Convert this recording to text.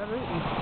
Not really.